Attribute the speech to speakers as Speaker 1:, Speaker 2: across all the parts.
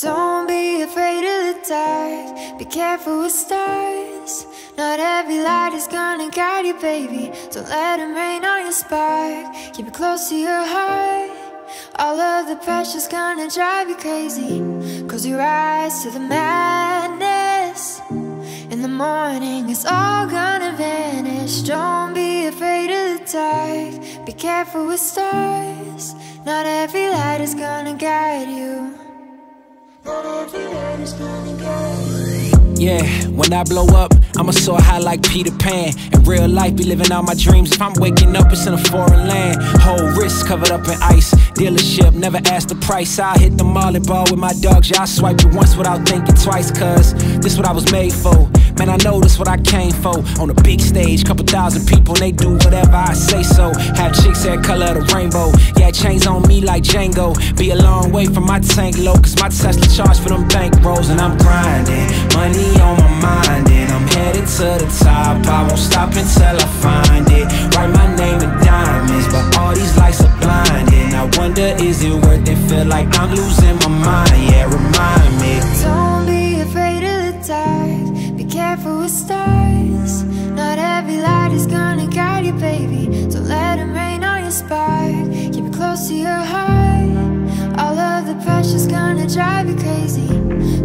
Speaker 1: Don't be afraid of the dark. Be careful with stars. Not every light is gonna guide you, baby. Don't let them rain on your spark. Keep it close to your heart. All of the pressure's gonna drive you crazy. Cause your eyes to the madness. In the morning, it's all gonna vanish. Don't be afraid of the dark. Be careful with stars. Not every light is gonna guide
Speaker 2: Yeah, when I blow up, I'ma soar high like Peter Pan. In real life, be living all my dreams. If I'm waking up, it's in a foreign land. Whole wrist covered up in ice. Dealership, never ask the price. I hit the molly ball with my dogs. Yeah, I swipe it once without thinking twice. Cause this what I was made for. Man, I know this what I came for. On a big stage, couple thousand people, and they do whatever I say so. Have chicks that color of the rainbow. Yeah, chains on me like Django. Be a long way from my tank low. Cause my Tesla charge for them bank rolls. And I'm grinding. Money on my mind and I'm headed to the top I won't stop until I find it Write my name in diamonds But all these lights are blinding I wonder is it worth it Feel like I'm losing my mind Yeah, remind me
Speaker 1: with stars. Not every light is gonna guide you, baby. Don't let them rain on your spark. Keep it close to your heart. All of the pressure's gonna drive you crazy.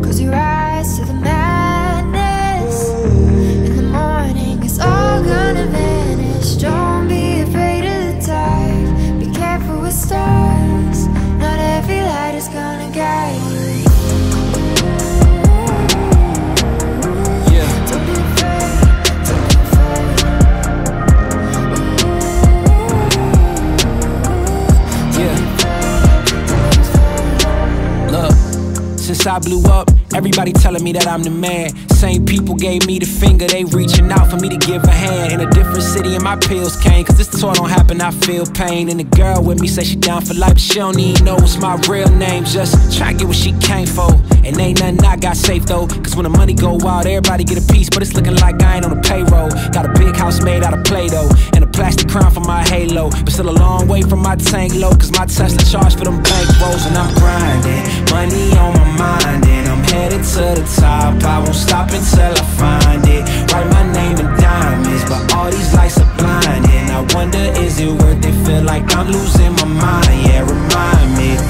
Speaker 1: Cause you rise
Speaker 2: since I blew up, everybody telling me that I'm the man. Same people gave me the finger, they reaching out for me to give a hand. In a different city, and my pills came. Cause this tour don't happen, I feel pain. And the girl with me say she down for life, but she don't even know what's my real name. Just try to get what she came for. And ain't nothing I got safe though. Cause when the money go wild, everybody get a piece. But it's looking like I ain't on the payroll. Got a big house made out of Play Doh. And a plastic crown for my halo. But still a long way from my tank low. Cause my Tesla charge for them bank rolls. And I'm grinding. Money on my mind. And I'm headed to the top. I won't stop until I find it. Write my name in diamonds. But all these lights are blinding. I wonder is it worth it? Feel like I'm losing my mind. Yeah, remind me.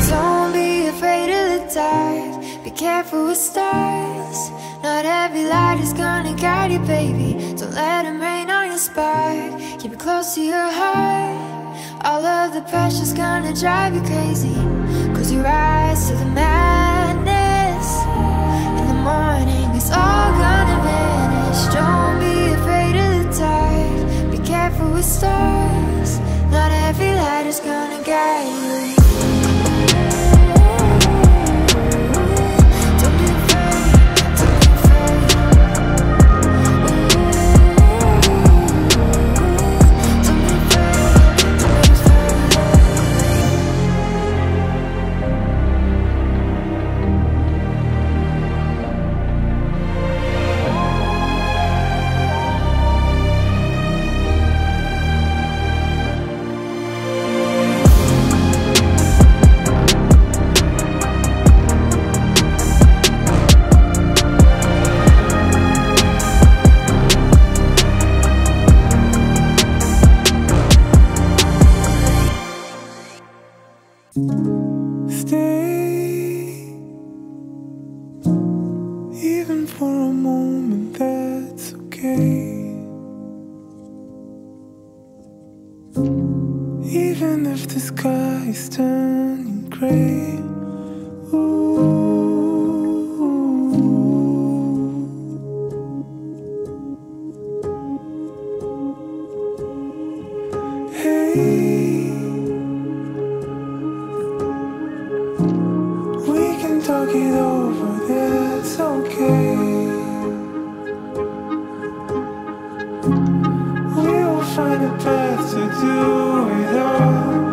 Speaker 1: Careful with stars. Not every light is gonna guide you, baby. Don't let them rain on your spark. Keep it close to your heart. All of the pressure's gonna drive you crazy. Cause you rise to the madness. In the morning, it's all gonna vanish. Don't be afraid of the dark. Be careful with stars. Not every light is gonna guide you.
Speaker 3: Stay, even for a moment, that's okay. Even if the sky is turning gray. We will find a path to do it all